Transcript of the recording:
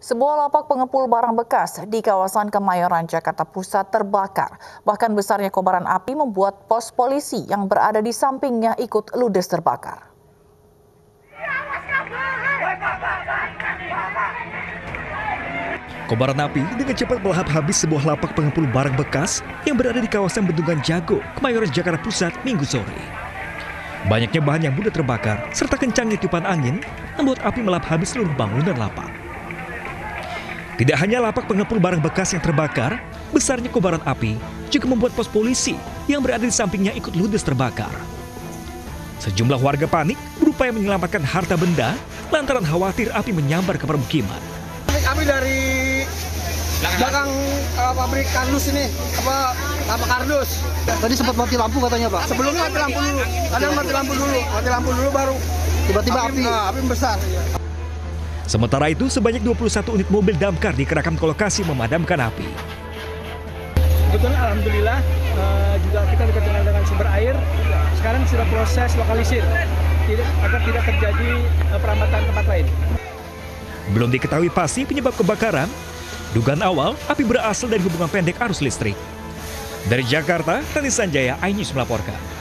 Sebuah lapak pengepul barang bekas di kawasan Kemayoran, Jakarta Pusat terbakar. Bahkan besarnya kobaran api membuat pos polisi yang berada di sampingnya ikut ludes terbakar. Kobaran api dengan cepat melahap habis sebuah lapak pengepul barang bekas yang berada di kawasan Bendungan Jago, Kemayoran, Jakarta Pusat, Minggu sore. Banyaknya bahan yang mudah terbakar serta kencangnya tiupan angin membuat api melahap habis seluruh bangunan lapak. Tidak hanya lapak pengepul barang bekas yang terbakar, besarnya kobaran api juga membuat pos polisi yang berada di sampingnya ikut ludes terbakar. Sejumlah warga panik berupaya menyelamatkan harta benda lantaran khawatir api menyambar ke permukiman. Kami dari belakang uh, pabrik kardus ini, apa apa kardus. Tadi sempat mati lampu katanya Pak. Sebelumnya mati lampu dulu, ada yang mati lampu dulu, mati lampu dulu baru Tiba-tiba api. uh, api besar. Sementara itu, sebanyak 21 unit mobil damkar dikerahkan ke lokasi memadamkan api. Kebetulan alhamdulillah eh, juga kita dekat dengan, dengan sumber air. Sekarang sudah proses lokalisir tidak, agar tidak terjadi eh, perambatan tempat lain. Belum diketahui pasti penyebab kebakaran. Dugaan awal, api berasal dari hubungan pendek arus listrik. Dari Jakarta, Tani Sanjaya, iNews melaporkan.